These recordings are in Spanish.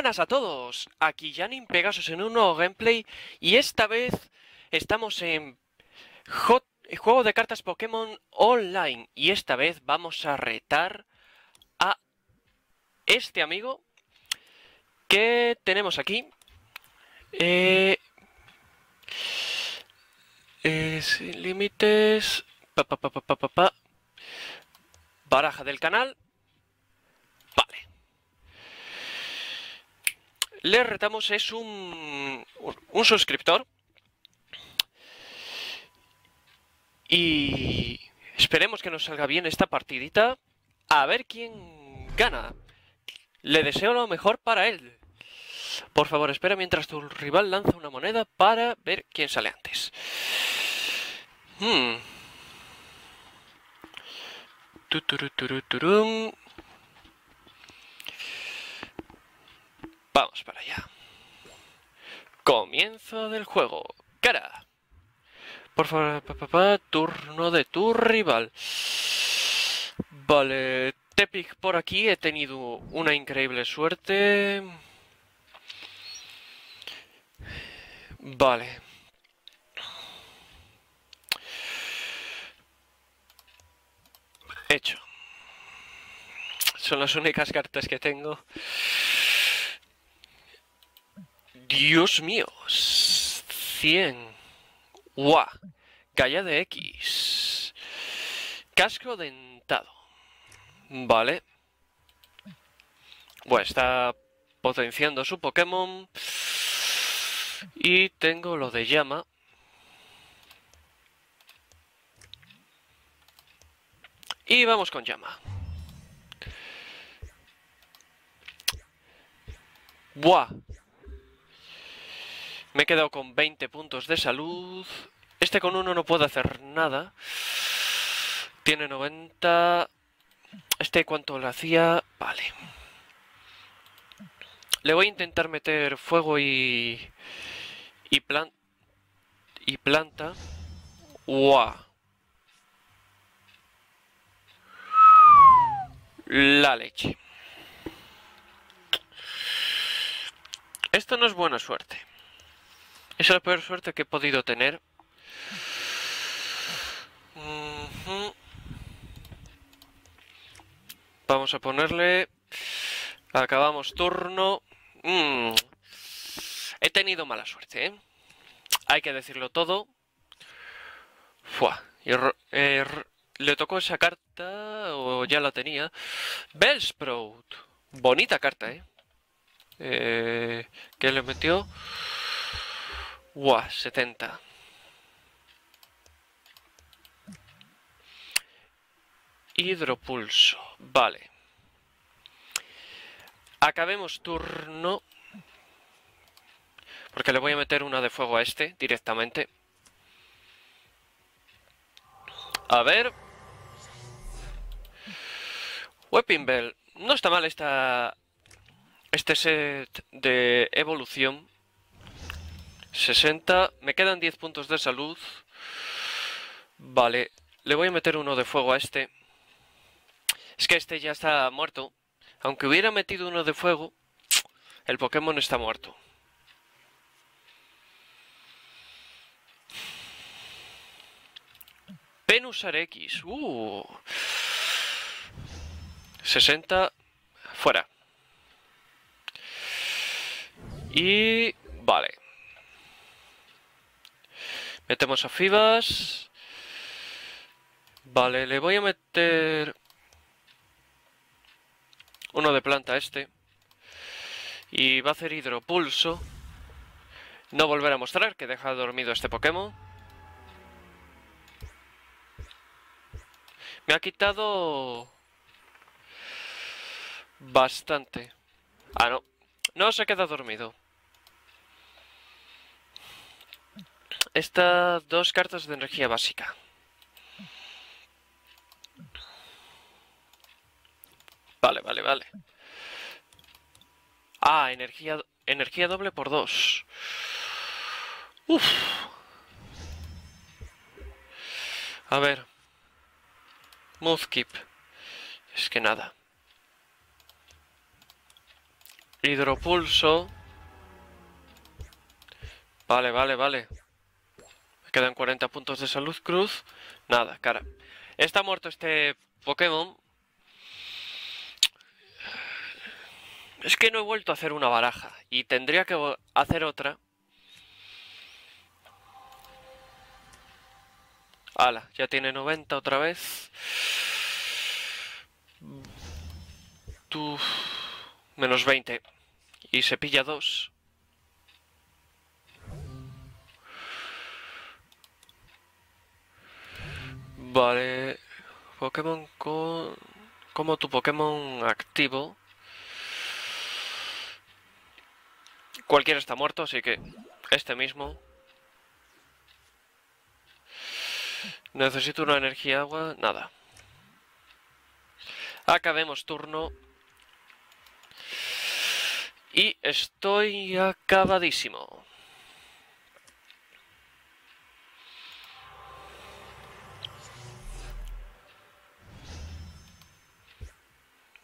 Buenas a todos, aquí Janin Pegasus en un nuevo gameplay y esta vez estamos en Hot- juego de cartas Pokémon Online y esta vez vamos a retar a este amigo que tenemos aquí. Eh, sin límites, pa, pa, pa. baraja del canal, Le retamos es un, un suscriptor. Y esperemos que nos salga bien esta partidita. A ver quién gana. Le deseo lo mejor para él. Por favor, espera mientras tu rival lanza una moneda para ver quién sale antes. Hmm. Vamos para allá. Comienzo del juego. Cara. Por favor, pa, pa, pa, turno de tu rival. Vale, Tepic por aquí. He tenido una increíble suerte. Vale. Hecho. Son las únicas cartas que tengo. Dios mío. 100. Guau. Galla de X. Casco dentado. Vale. Bueno, está potenciando su Pokémon. Y tengo lo de llama. Y vamos con llama. Buah. Me he quedado con 20 puntos de salud. Este con uno no puedo hacer nada. Tiene 90. Este cuánto le hacía. Vale. Le voy a intentar meter fuego y... Y, plan... y planta. ¡Guau! La leche. Esto no es buena suerte. Es la peor suerte que he podido tener. Vamos a ponerle... Acabamos turno. Mm. He tenido mala suerte, ¿eh? Hay que decirlo todo. Fua. Y ro- eh, r- le tocó esa carta, o ya la tenía. Bellsprout. Bonita carta, ¿eh? eh ¿Qué le metió? Guau, 70. Hidropulso. Vale. Acabemos turno. Porque le voy a meter una de fuego a este directamente. A ver. Weapon Bell. No está mal esta. Este set de evolución. 60. Me quedan 10 puntos de salud. Vale. Le voy a meter uno de fuego a este. Es que este ya está muerto. Aunque hubiera metido uno de fuego, el Pokémon está muerto. Venusar X. Uh. 60. Fuera. Y... Vale. Metemos a Fibas. Vale, le voy a meter... Uno de planta a este. Y va a hacer hidropulso. No volver a mostrar que deja dormido este Pokémon. Me ha quitado... Bastante. Ah, no. No se queda dormido. Estas dos cartas de energía básica. Vale, vale, vale. Ah, energía, energía doble por dos. Uf. A ver. Move keep. Es que nada. Hidropulso. Vale, vale, vale. Quedan 40 puntos de salud cruz. Nada, cara. Está muerto este Pokémon. Es que no he vuelto a hacer una baraja. Y tendría que hacer otra. Ala, ya tiene 90 otra vez. Tú... Menos 20. Y se pilla 2. Vale. Pokémon con... Como tu Pokémon activo. Cualquiera está muerto, así que este mismo. Necesito una energía agua. Nada. Acabemos turno. Y estoy acabadísimo.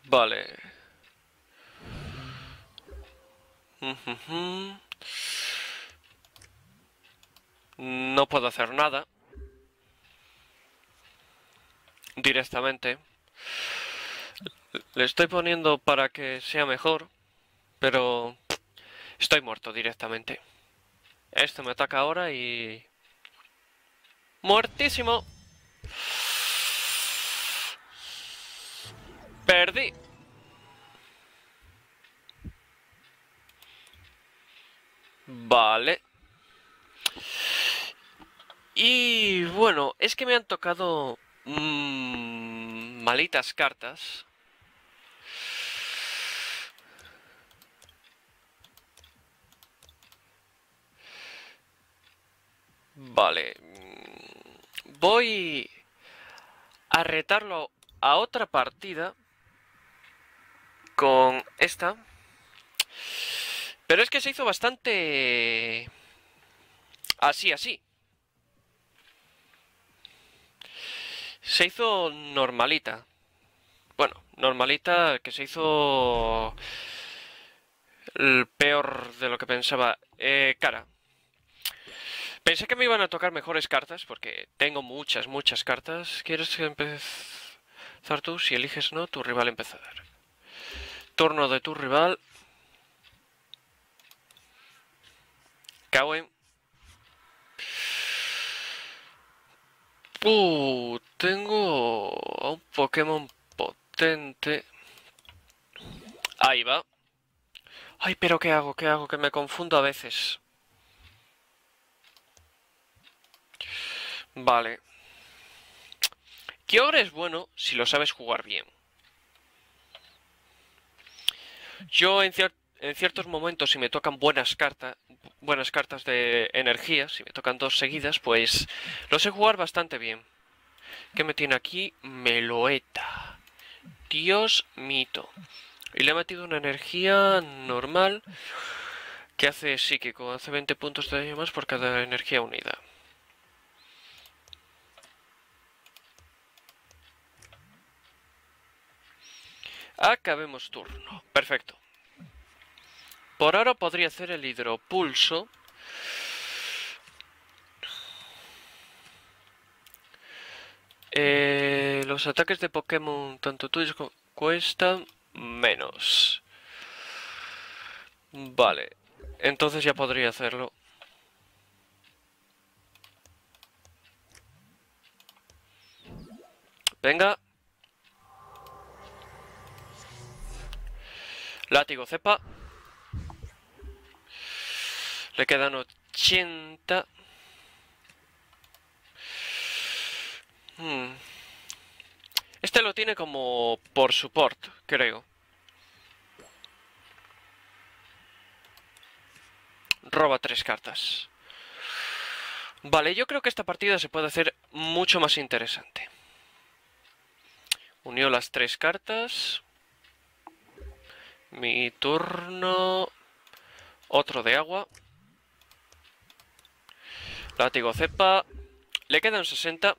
Vale. No puedo hacer nada. Directamente. Le estoy poniendo para que sea mejor. Pero estoy muerto directamente. Esto me ataca ahora y... ¡Muertísimo! Vale. Y bueno, es que me han tocado mmm, malitas cartas. Vale. Voy a retarlo a otra partida con esta. Pero es que se hizo bastante... Así, así. Se hizo normalita. Bueno, normalita que se hizo... El peor de lo que pensaba. Eh, cara. Pensé que me iban a tocar mejores cartas, porque tengo muchas, muchas cartas. ¿Quieres empezar tú? Si eliges no, tu rival empezar. Turno de tu rival. Kawen. Uh, tengo un Pokémon potente. Ahí va. Ay, pero ¿qué hago? ¿Qué hago? Que me confundo a veces. Vale. Kyogre es bueno si lo sabes jugar bien. Yo en, ciertos momentos, si me tocan buenas cartas, buenas cartas de energía, si me tocan dos seguidas, pues lo sé jugar bastante bien. ¿Qué me tiene aquí? Meloeta. Dios mito. Y le he metido una energía normal que hace psíquico. Hace 20 puntos de daño más por cada energía unida. Acabemos turno. Perfecto. Por ahora podría hacer el hidropulso. Eh, los ataques de Pokémon, tanto tuyos como cuestan menos. Vale. Entonces ya podría hacerlo. Venga. Látigo cepa. Le quedan 80. Hmm. Este lo tiene como por support, creo. Roba tres cartas. Vale, yo creo que esta partida se puede hacer mucho más interesante. Unió las tres cartas. Mi turno. Otro de agua. Látigo cepa. Le quedan 60.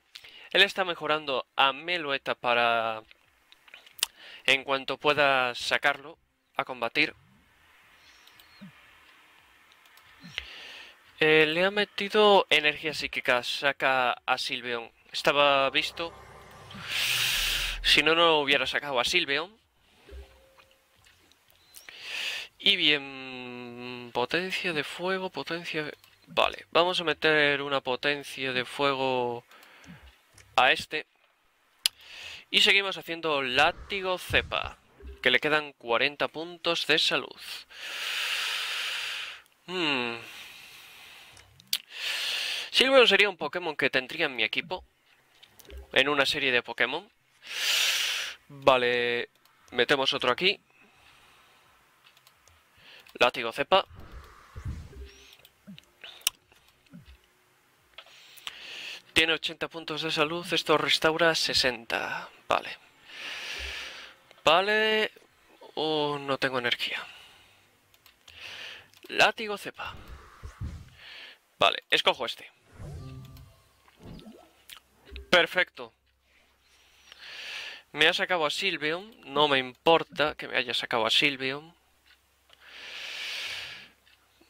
Él está mejorando a Melueta para... En cuanto pueda sacarlo a combatir. Eh, le ha metido energía psíquica. Saca a Silveon. Estaba visto. Si no, no hubiera sacado a Silveon. Y bien, potencia de fuego, potencia... Vale, vamos a meter una potencia de fuego a este. Y seguimos haciendo látigo cepa, que le quedan 40 puntos de salud. Hmm. Silvio sería un Pokémon que tendría en mi equipo, en una serie de Pokémon. Vale, metemos otro aquí. Látigo cepa. Tiene 80 puntos de salud, esto restaura 60. Vale. Vale. Oh, no tengo energía. Látigo cepa. Vale, escojo este. Perfecto. Me ha sacado a Silveon. No me importa que me haya sacado a Silveon.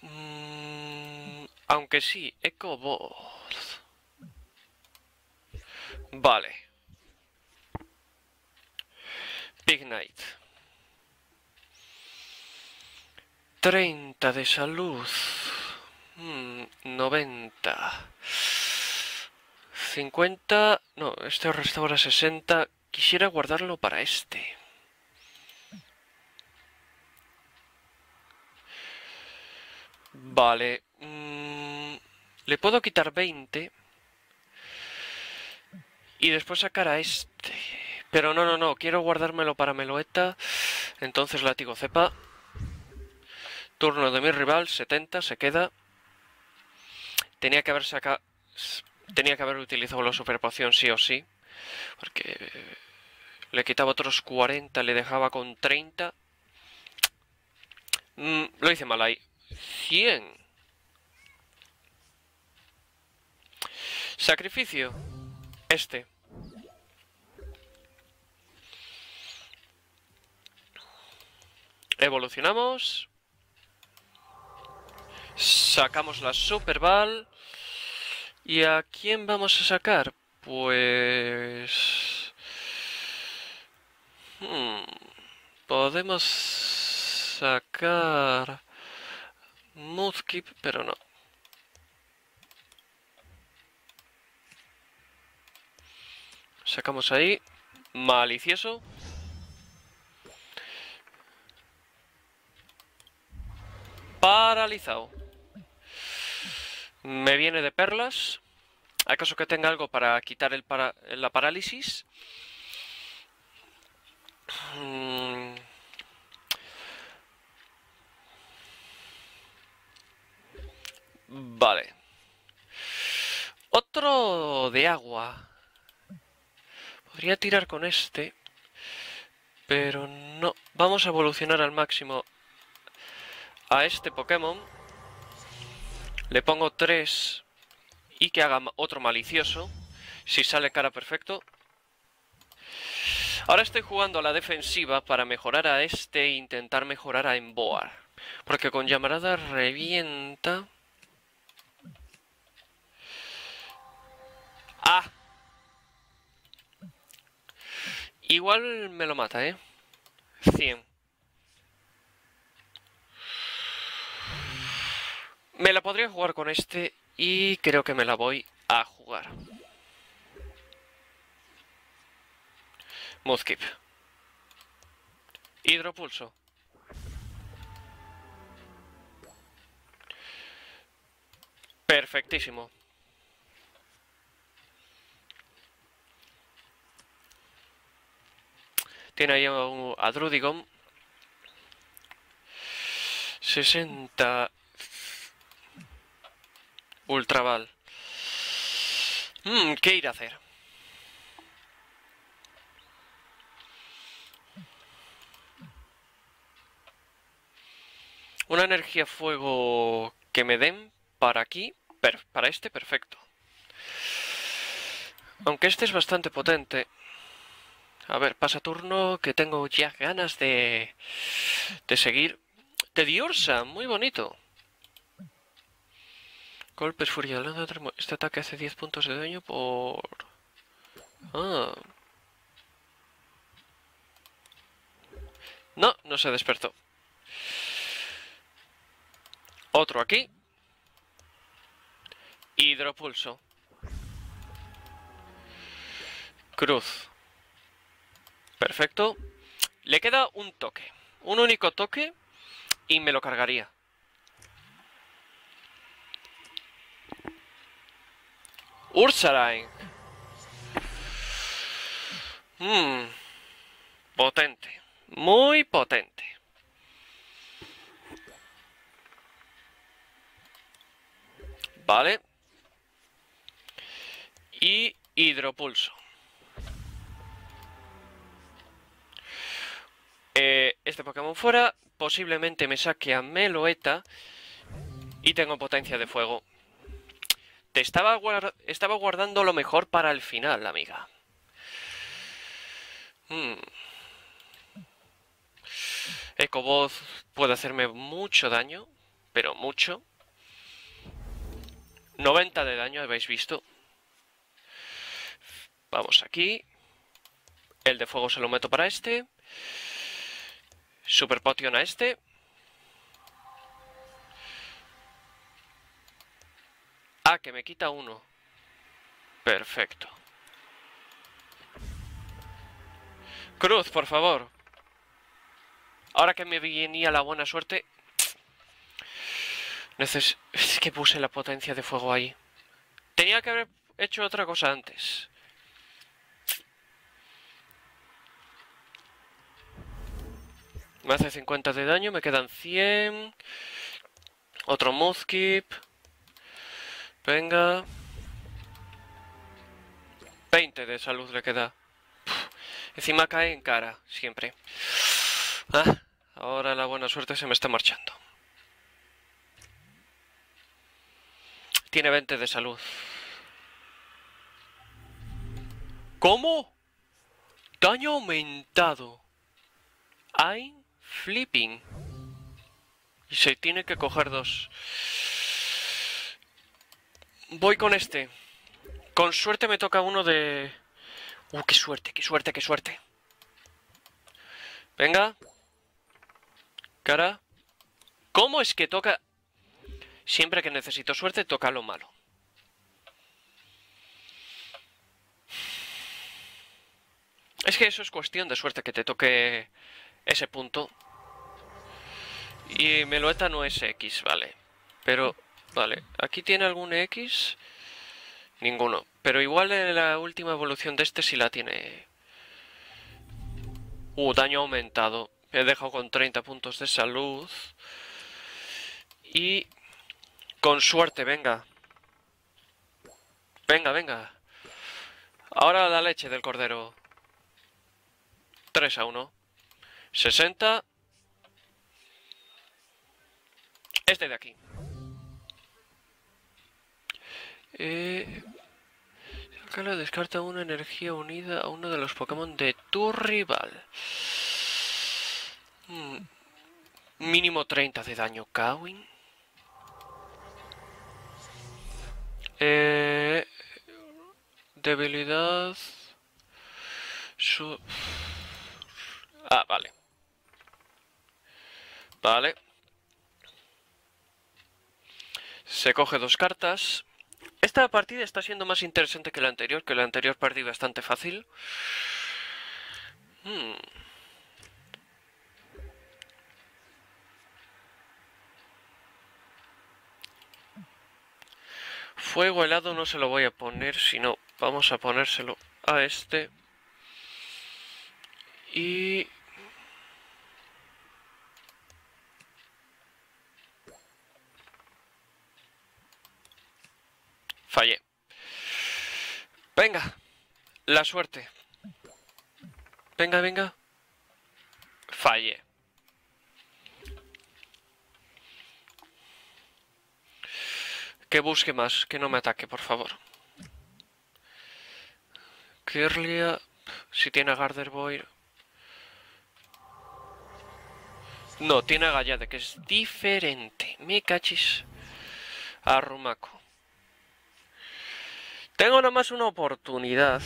Mm, aunque sí, Eco Vale. Big Night. 30 de salud. 90. Hmm, 50... No, este restaura 60. Quisiera guardarlo para este. Vale. Le puedo quitar 20. Y después sacar a este. Pero no, no, no. Quiero guardármelo para Meloeta. Entonces látigo cepa. Turno de mi rival. 70. Se queda. Tenía que haber sacado... Tenía que haber utilizado la super poción sí o sí. Porque... Le quitaba otros 40. Le dejaba con 30. Mm, lo hice mal ahí. 100. Sacrificio. Este. Evolucionamos. Sacamos la Super Ball. ¿Y a quién vamos a sacar? Pues... Hmm, podemos sacar... Mudkip, pero no. Sacamos ahí. Malicioso. Paralizado. Me viene de perlas. ¿Acaso que tenga algo para quitar el la parálisis? Mm. Vale. Otro de agua. Podría tirar con este. Pero no. Vamos a evolucionar al máximo a este Pokémon. Le pongo 3 y que haga otro malicioso. Si sale cara perfecto. Ahora estoy jugando a la defensiva para mejorar a este e intentar mejorar a Emboar. Porque con llamarada revienta... Igual me lo mata, ¿eh? 100. Me la podría jugar con este y creo que me la voy a jugar. Mudkip. Hidropulso. Perfectísimo. Tiene ahí a Drudigon. 60 Ultraval. Mm, ¿Qué ir a hacer? Una energía fuego que me den para aquí, para este, perfecto. Aunque este es bastante potente. A ver, pasa turno que tengo ya ganas de, de seguir. Tediosa, muy bonito. Golpes furia. Este ataque hace 10 puntos de daño por... Ah. No, no se despertó. Otro aquí. Hidropulso. Cruz. Perfecto. Le queda un toque. Un único toque y me lo cargaría. Ursarain. Mmm. Potente. Muy potente. Vale. Y hidropulso. Este Pokémon fuera, posiblemente me saque a Meloeta y tengo potencia de fuego. Te estaba, estaba guardando lo mejor para el final, amiga. Hmm. Ecoboz puede hacerme mucho daño, pero mucho. 90 de daño, habéis visto. Vamos aquí. El de fuego se lo meto para este. Super Potion a este. Ah, que me quita uno. Perfecto. Cruz, por favor. Ahora que me venía la buena suerte... Neces es que puse la potencia de fuego ahí. Tenía que haber hecho otra cosa antes. Me hace 50 de daño, me quedan 100. Otro Muzkip. Venga. 20 de salud le queda. Encima cae en cara, siempre. Ah, ahora la buena suerte se me está marchando. Tiene 20 de salud. ¿Cómo? Daño aumentado. Hay Flipping. Y se tiene que coger dos. Voy con este. Con suerte me toca uno de... ¡Uh, qué suerte, qué suerte, qué suerte! Venga. Cara. ¿Cómo es que toca...? Siempre que necesito suerte, toca lo malo. Es que eso es cuestión de suerte que te toque ese punto. Y Melueta no es X, vale. Pero, vale, ¿aquí tiene algún X? Ninguno. Pero igual en la última evolución de este sí la tiene. Uh, daño aumentado. Me he dejado con 30 puntos de salud. Y... Con suerte, venga. Venga, venga. Ahora la leche del cordero. 3 a 1. 60. Este de aquí. Eh, la descarta una energía unida a uno de los Pokémon de tu rival. Hmm. Mínimo 30 de daño, Kawin. Eh, debilidad. Su... Ah, vale. Vale. Se coge dos cartas. Esta partida está siendo más interesante que la anterior, que la anterior partida bastante fácil. Hmm. Fuego helado no se lo voy a poner, sino vamos a ponérselo a este. Y Fallé. Venga. La suerte. Venga, venga. Fallé. Que busque más, que no me ataque, por favor. Kirlia, si tiene a Garderboy. No, tiene a Gallade, que es diferente. Me cachis. A Rumaco. Tengo nomás una oportunidad.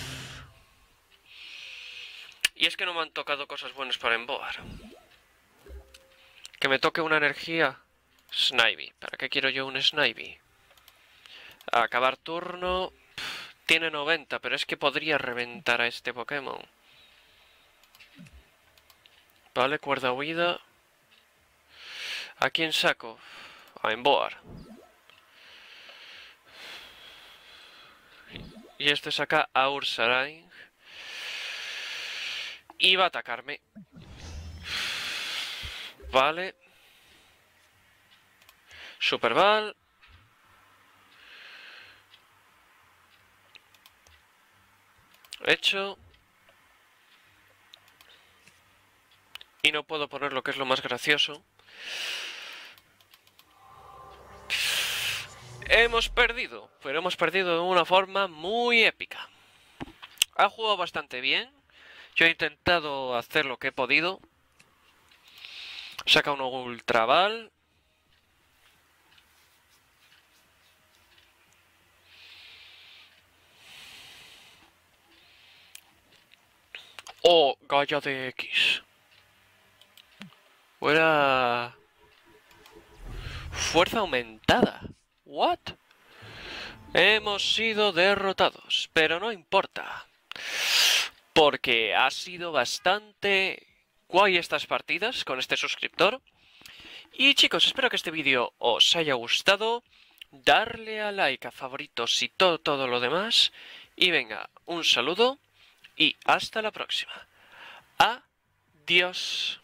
Y es que no me han tocado cosas buenas para emboar. Que me toque una energía. Snivy. ¿Para qué quiero yo un Snivy? acabar turno. tiene 90, pero es que podría reventar a este Pokémon. Vale, cuerda huida. ¿A quién saco? A Emboar. Y este saca a Ursaring. Y va a atacarme. Vale. Superball. Hecho. Y no puedo poner lo que es lo más gracioso. Hemos perdido, pero hemos perdido de una forma muy épica. Ha jugado bastante bien. Yo he intentado hacer lo que he podido. Saca un ultraval. Oh, Gaia de X. Fuera... Fuerza aumentada. What? Hemos sido derrotados, pero no importa. Porque ha sido bastante guay estas partidas con este suscriptor. Y chicos, espero que este vídeo os haya gustado. Darle a like, a favoritos y todo, todo lo demás. Y venga, un saludo y hasta la próxima. Adiós.